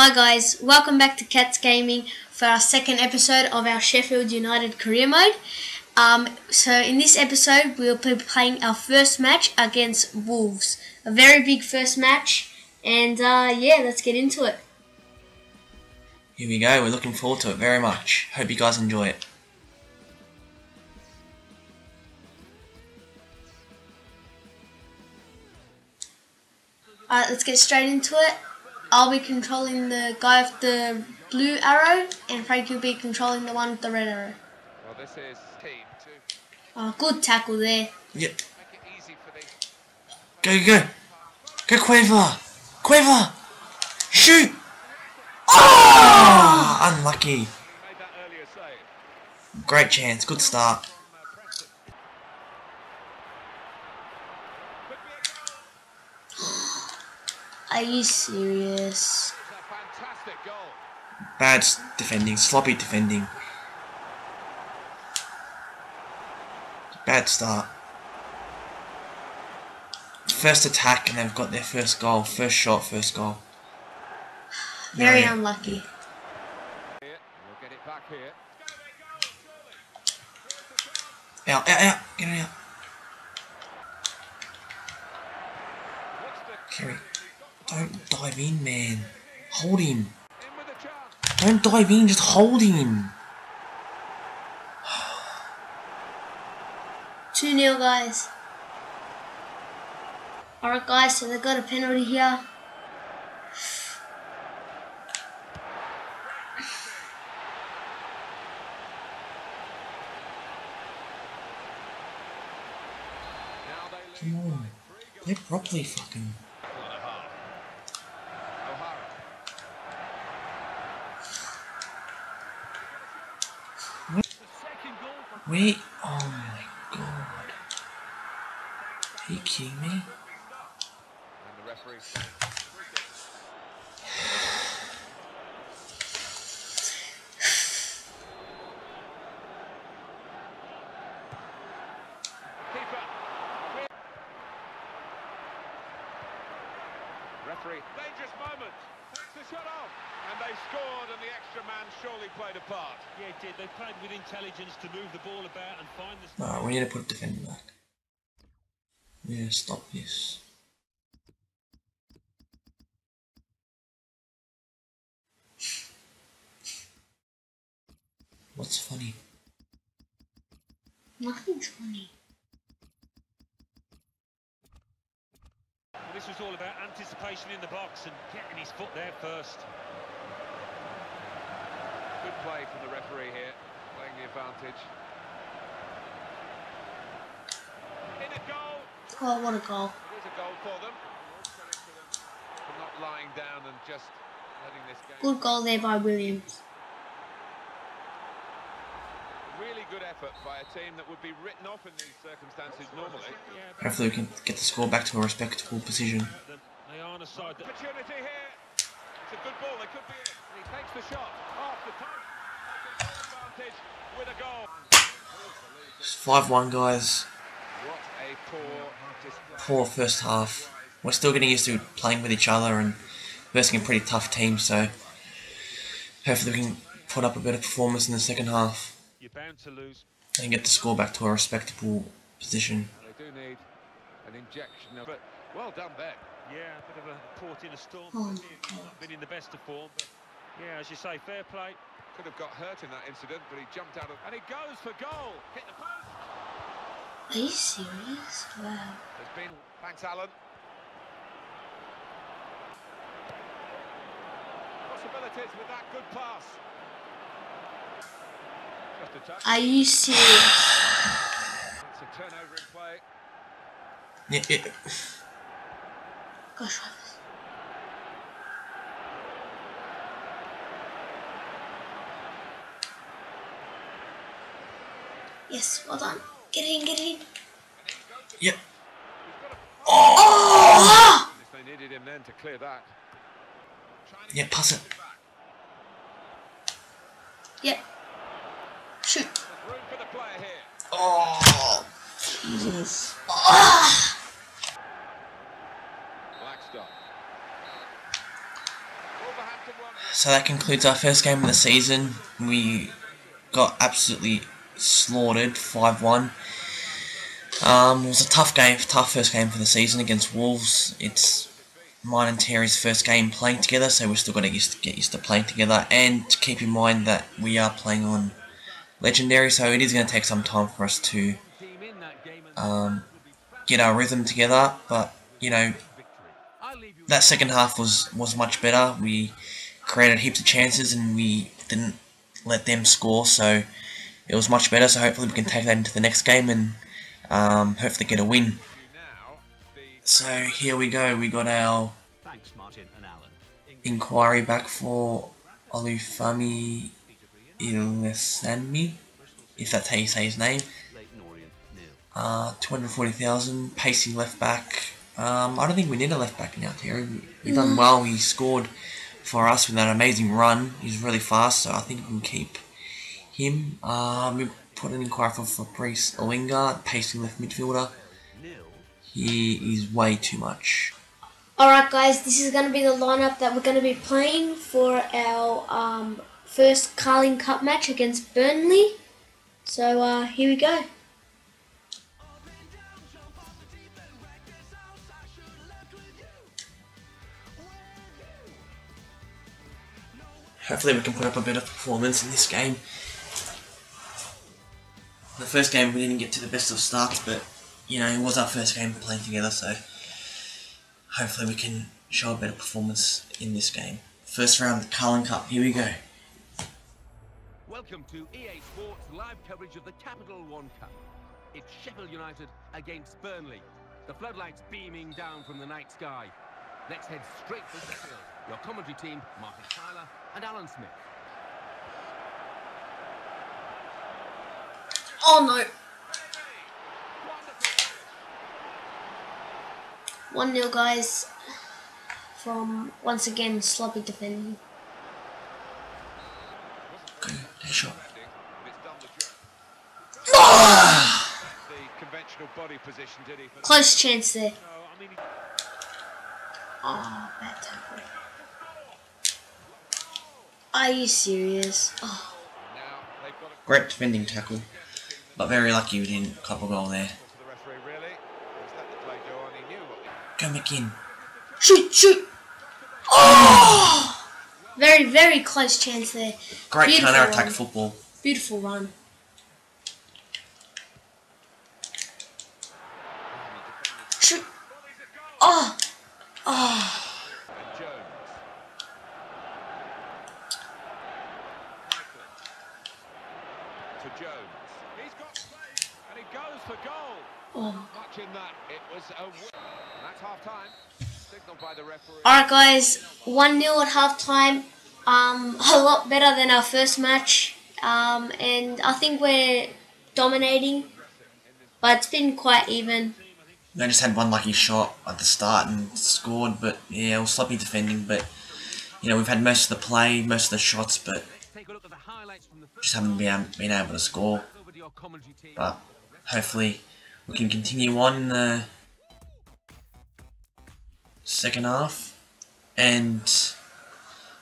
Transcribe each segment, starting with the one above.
Hi guys, welcome back to Kats Gaming for our second episode of our Sheffield United career mode. Um, so in this episode we'll be playing our first match against Wolves. A very big first match and uh, yeah, let's get into it. Here we go, we're looking forward to it very much. Hope you guys enjoy it. Alright, let's get straight into it. I'll be controlling the guy with the blue arrow, and Frank will be controlling the one with the red arrow. Well, this is team to Oh, good tackle there. Yep. make it easy for the Go, go, go. Go, Quiver. Quiver. Shoot. Oh! Unlucky. made that. Great chance. Good start. Are you serious? It's a fantastic goal. Bad defending. Sloppy defending. Bad start. First attack and they've got their first goal. First shot, first goal. Very Yeah. unlucky. Here, get it back. Out, out, out. Get it out. What's the Kerry. In, man. Hold him. in with a chance? Don't dive in, just hold him. 2 0, guys. Alright, guys, so they got a penalty here. Now they lead Come on. Play properly, fucking. one and a half. O'Hara. Wait. Oh my god. Are you kidding me? And the referee. Keeper. Referee. Dangerous moment. Takes the shot off. And they scored, and the extra man surely played a part. Yeah, it did. They played with intelligence to move the ball about and find the. Alright, we need to put a defender back. Yeah, stop this. What's funny? Nothing's funny. Well, this was all about anticipation in the box and getting his foot there first. Good play from the referee here, playing the advantage. In a goal. Oh, what a goal. It is a goal for them. For not lying down and just letting this game. Good goal there by Williams. Really good effort by a team that would be written off in these circumstances normally. Hopefully we can get the score back to a respectable position. they are on a side. Opportunity here. It's a good ball. They could be in. And he takes the shot off the. Advantage with a goal. It's 5-1 guys. What a poor. Poor first half. We're still getting used to playing with each other and versing a pretty tough team, so hopefully we can put up a better performance in the second half You're bound to lose. and get the score back to a respectable position. They do need an injection of but well done there. Yeah, a bit of a port in a storm. Oh, not been in the best of form, but yeah, as you say, fair play. Could have got hurt in that incident, but he jumped out of and he goes for goal. Hit the post. Are you serious? Wow. There's been thanks Alan. Possibilities with that good pass. Just a touch. Are you serious? It's a turnover in play. Gosh, Yes, well done. Get it in, get it in. yeah. Oh! If they needed him then to clear that. Yeah, pass it. Yep. Shoot. Room for the player here. Oh, Jesus. Blackstone. So that concludes our first game of the season. We got absolutely slaughtered 5 1. Um, it was a tough game, tough first game for the season against Wolves. It's mine and Terry's first game playing together, so we're still got to get used to playing together. And keep in mind that we are playing on Legendary, so it is going to take some time for us to um, get our rhythm together. But, you know, that second half was, was much better. We created heaps of chances and we didn't let them score, so it was much better. So hopefully we can take that into the next game and um, hopefully get a win. So here we go, we got our inquiry back for Olufemi Ilesami, if that's how you say his name. Uh, 240,000, pacing left back. Um, I don't think we need a left back now, Terry. We've done well, he scored for us with that amazing run. He's really fast, so I think we can keep him. Um, we put an inquiry for Fabrice Olinga, pacing left midfielder. He is way too much. Alright guys, this is going to be the lineup that we're going to be playing for our um, first Carling Cup match against Burnley. So uh, here we go. Hopefully we can put up a better performance in this game. The first game we didn't get to the best of starts, but you know, it was our first game playing together, so hopefully we can show a better performance in this game. First round, the Carling Cup, here we go. Welcome to EA Sports live coverage of the Capital One Cup. It's Sheffield United against Burnley. The floodlights beaming down from the night sky. Let's head straight for Sheffield. Your commentary team, Martin Tyler and Alan Smith. Oh no! 1 0 guys from once again sloppy defending. Go, take shot. The conventional body position, did he? Close chance there. No, I mean, he- Oh, bad tackle. Are you serious? Oh, now they've got a Great defending tackle, but very lucky we didn't cop a goal there. to the referee, really. He's let the play go on. He knew what he Go McGinn. shoot, shoot! Oh! Very, very close chance there. Great Beautiful counter attack run. football. Beautiful run. Shoot! Oh! And Jones. To Jones. He's got space. And he goes for goal. oh. Much in that. It was a win. And that's half time. Signaled by the referee. Alright guys, 1 0 at halftime. Um, a lot better than our first match. Um, and I think we're dominating. But it's been quite even. They just had one lucky shot at the start and scored, but yeah, it was sloppy defending. But you know, we've had most of the play, most of the shots, but just haven't been, been able to score. But hopefully, we can continue on the second half, and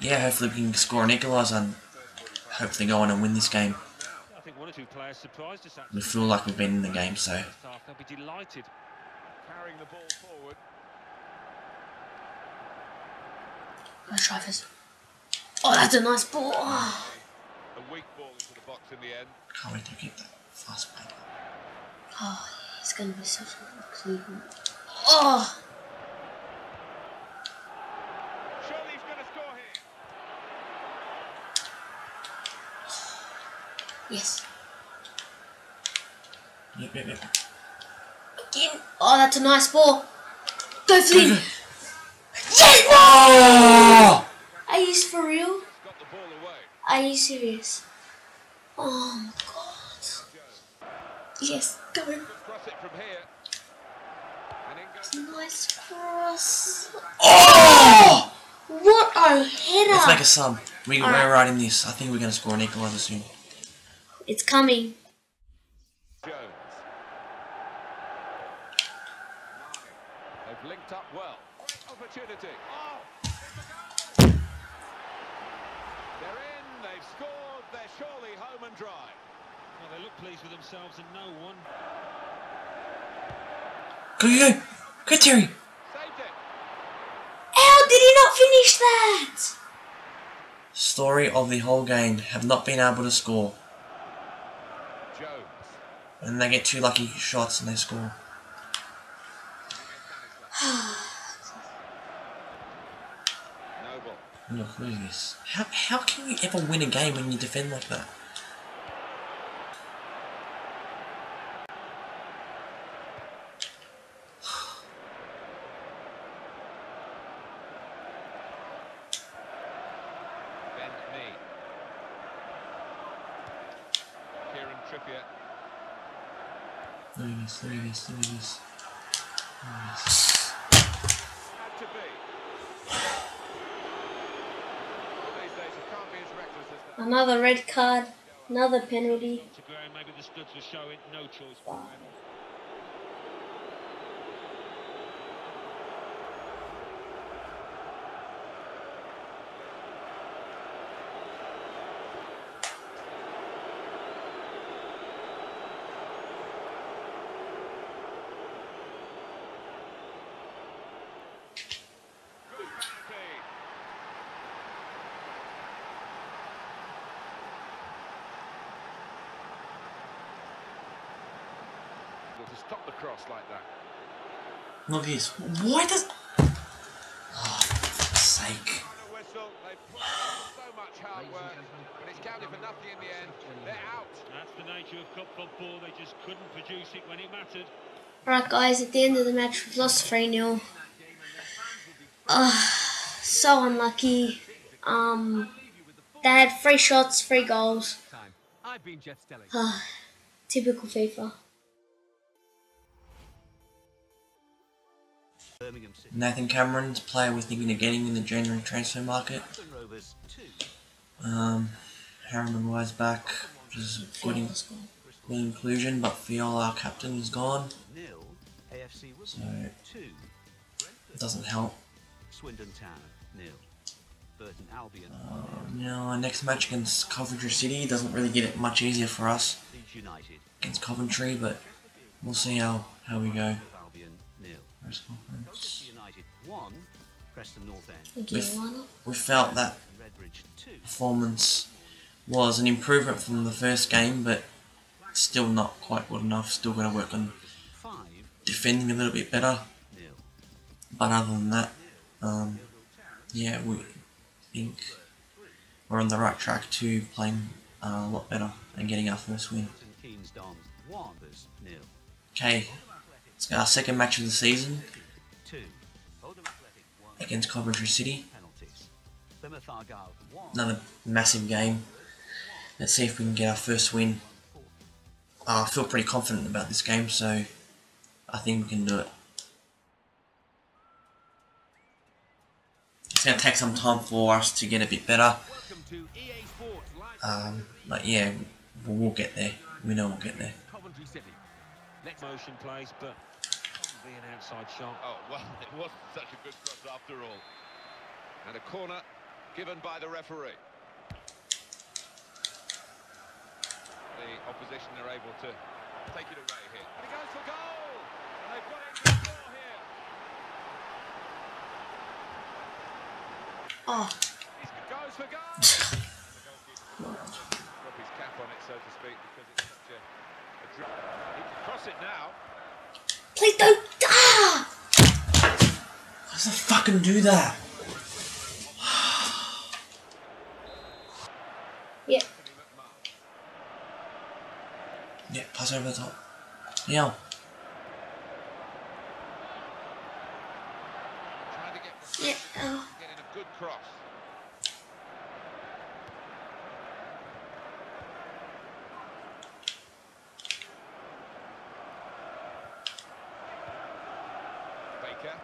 yeah, hopefully we can score an equaliser and hopefully go on and win this game. I think one or two players surprised us. We feel like we've been in the game, so First half, They'll be delighted. Carrying the ball forward. Go Travers. Oh, that's a nice ball. Oh. A weak ball into the box in the end. can't wait to get that fast break. Oh, it's gonna be such a improvement. Oh, Surely he's going to score here. Yes. Yep, yep, yep. Again. Oh, that's a nice ball. Go Flynn. Yes! Oh! Are you for real? Got the ball away. Are you serious? Oh my god. Yes, go. Cross it from here. And in Nice cross. Oh! What a header. Let's make a sub. We, Alright. We're right in this. I think we're going to score an equaliser soon. It's coming. Jones. They've linked up well. Great opportunity. Oh! They're in, they've scored, they're surely home and dry. Well, they look pleased with themselves and no one. Go, go, go! Go, Terry! How did he not finish that? Story of the whole game. Have not been able to score. And they get two lucky shots and they score. Look, look at this. How, how can you ever win a game when you defend like that? Ben Mee. Kieran Trippier. Look at this, look at this, look at this. Look at this. Had to be. These days you can't be as reckless as that. Another red card, another penalty. To Graham, maybe the studs were showing no choice. for him. Good penalty. Well, to stop the cross like that. Look at this. Why does... Oh, for fuck's sake. On a whistle, they put in so much hard work, but it's counted for nothing in the end. They're out. That's the nature of cup football. They just couldn't produce it when it mattered. Right, guys, at the end of the match, we've lost 3 0. Uh, so unlucky. Um, they had three shots, three goals. Time. I've been Jeff Stelling. Uh, typical FIFA. Nathan Cameron's player we're thinking of getting in the January transfer market. Aston Rovers 2. Um, Harriman Wise back, which is good, in, good inclusion, but Fiola, our captain, is gone. So it doesn't help. Swindon Town nil. Burton Albion Um, our next match against Coventry City doesn't really get it much easier for us against Coventry, but we'll see how, how we go. Albion nil. Press conference. Colchester United 1. Preston North End. Thank you, We felt that performance was an improvement from the first game, but still not quite good enough. Still going to work on defending a little bit better. But other than that, um, yeah, we think we're on the right track to playing uh, a lot better and getting our first win. Milton Keynes Dons 1. Others nil. Okay, it's our second match of the season 2. Oldham Athletic 1. against Coventry City. Penalties. Plymouth Argyle 1. Another massive game. Let's see if we can get our first win. Uh, I feel pretty confident about this game, so I think we can do it. It's going to take some time for us to get a bit better, um, but yeah, we'll, we'll get there. We know we'll get there. Motion plays, but be an outside shot. Oh, well, it wasn't such a good cross after all. And a corner given by the referee. The opposition are able to take it away here. And he goes for goal! And they've got it to score here. Oh, He goes for goal! the goalkeeper drop his cap on it, so to speak, because it's such a, a drip. He can cross it now. Please don't. Ah! How does it fucking do that? Yeah, Yeah, pass over the top. Yeah. Trying to get, yeah. Oh. get in a good cross. Baker.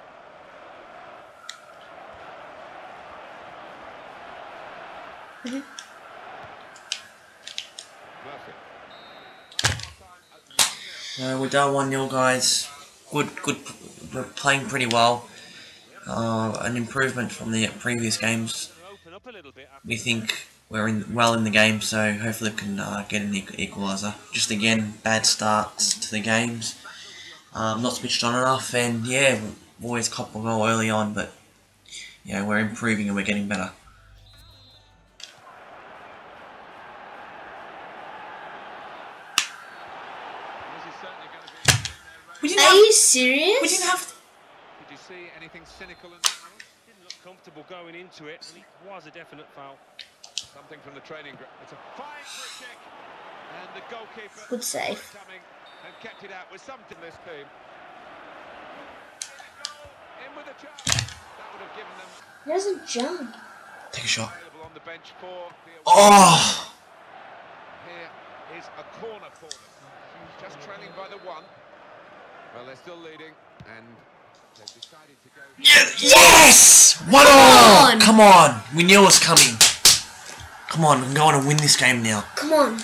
We're down 1 0, guys. Good, good. We're playing pretty well. Uh, an improvement from the previous games. We think we're in well in the game, so hopefully we can uh, get an equaliser. Just again, bad starts to the games, um, not switched on enough, and yeah, always cop a goal early on, but yeah, we're improving and we're getting better. You serious? We didn't have. Did you see anything cynical and Didn't look comfortable going into it, and it was a definite foul. something from the training ground? It's a fine free kick, and the goalkeeper Good save. coming and kept it out with something. This team in with a chance that would have given them He doesn't jump. Take a shot. on the bench for the. Oh! Here is a corner for them. Just trailing by the one. Well, they're still leading, and they've decided to go. Yes! Yes! One all! on! Come on! We knew it was coming. Come on, we can go on and win this game now. Come on.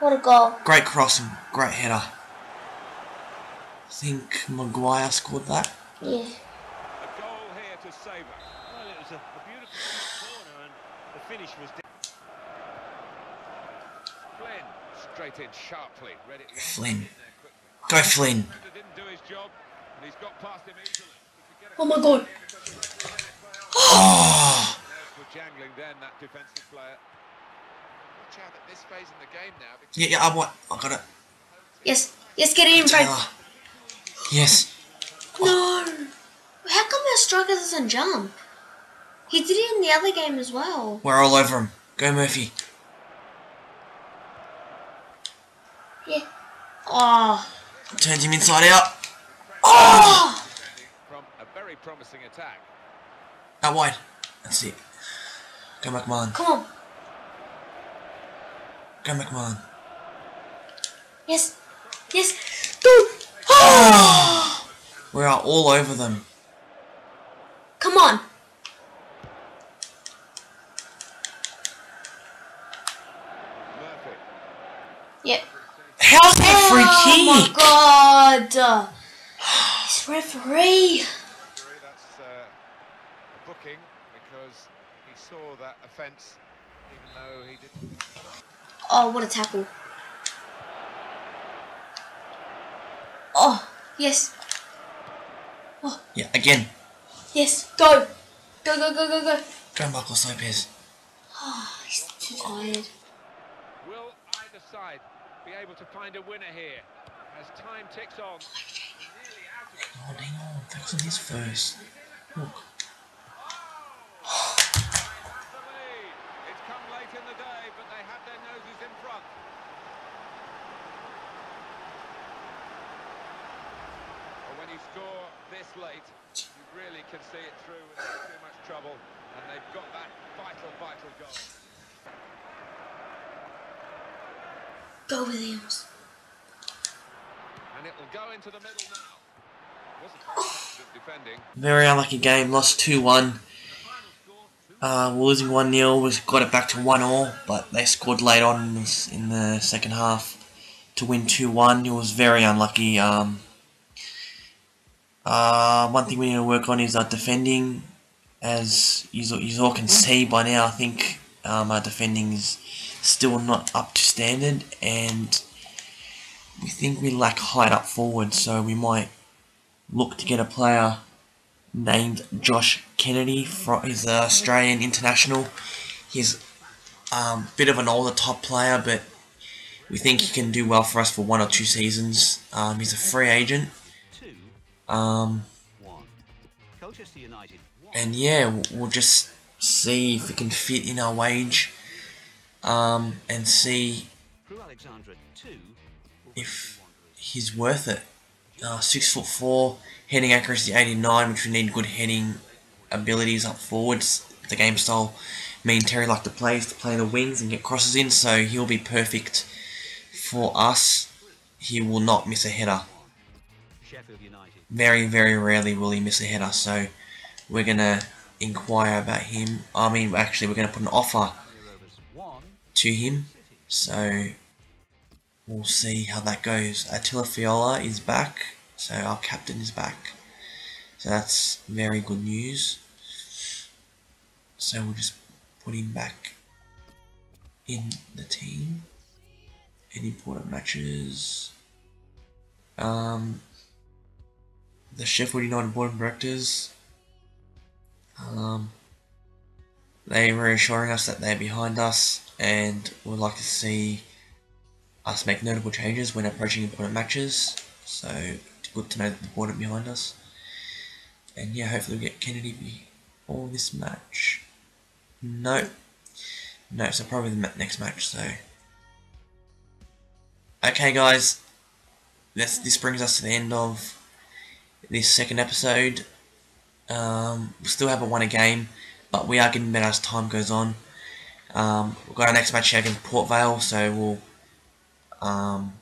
What a goal. Great crossing, great header. I think Maguire scored that. Yeah. A goal here to savour. Well, it was a, a beautiful corner, and the finish was. Flynn straight in sharply. Read it. Flynn. Go Flynn. Defender didn't do his job, and he's got past him easily. He could get Oh my god. Oh! Nerves were jangling then, that defensive player. Watch out at this phase in the game now. Because Yeah, yeah, I want. I got it. Yes. Yes, get it in. Taylor. Yes. No. How come our striker doesn't jump? He did it in the other game as well. We're all over him. Go Murphy. Yeah. Oh. Turns him inside out. Oh. from a very promising attack. Out wide. That's it. Go McMahon. Come on. Go McMahon. Yes. Yes. Go. Oh. We are all over them. Come on. Murphy. Yep. How's that free Oh my god. This referee. Referee, That's uh, a booking because he saw that offence, even though he didn't. Oh, what a tackle. Oh, yes. Oh. Yeah, again. Yes. Go. Go, go, go, go, go. Go Marcos Lopez. Oh, he's too tired. Will either side be able to find a winner here as time ticks on? Nearly out of it. Oh, hang on. Focus on his first. Look. the lead. It's come late in the day, but they had their noses in front. But when you score this late, you really can see it through without too much trouble, and they've got that vital, vital goal. Go, Williams. And it'll go into the middle now. Wasn't confident defending. Very unlucky game. Lost 2 1. Uh, we're losing 1 0. We got it back to 1 all, but they scored late on in the, in the second half to win 2 1. It was very unlucky. Um, uh, one thing we need to work on is our defending. As you, you all can see by now, I think um, our defending is still not up to standard, and we think we lack height up forward, so we might look to get a player named Josh Kennedy. He's an Australian international. He's a um, bit of an older top player, but we think he can do well for us for one or two seasons. Um, he's a free agent. Um, one. Colchester United. One. and yeah, we'll- we'll just see if we can fit in our wage um, and see Crewe Alexandra two. if he's worth it. Uh, six foot four, heading accuracy 89, which we need good heading abilities up forwards. The game style me and Terry like to play is to play the wings and get crosses in, so he'll be perfect for us. He will not miss a header. Very, very rarely will he miss a header, so we're gonna inquire about him. I mean, actually, we're gonna put an offer. To him. So we'll see how that goes. Attila Fiola is back, so our captain is back. So that's very good news. So we'll just put him back in the team. Any important matches? Um, the Sheffield United Board of Directors. Um, they were assuring us that they're behind us and would like to see us make notable changes when approaching important matches. So it's good to know the are behind us. And yeah, hopefully we get Kennedy before this match. No. No, so probably the next match, so. Okay guys, this, this brings us to the end of this second episode. Um, we still haven't won a game, but we are getting better as time goes on. Um, we've got our next match against Port Vale, so we'll um,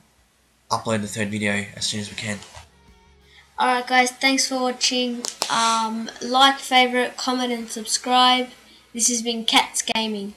upload the third video as soon as we can. Alright guys, thanks for watching. Um, like, favorite, comment and subscribe. This has been Kats Gaming.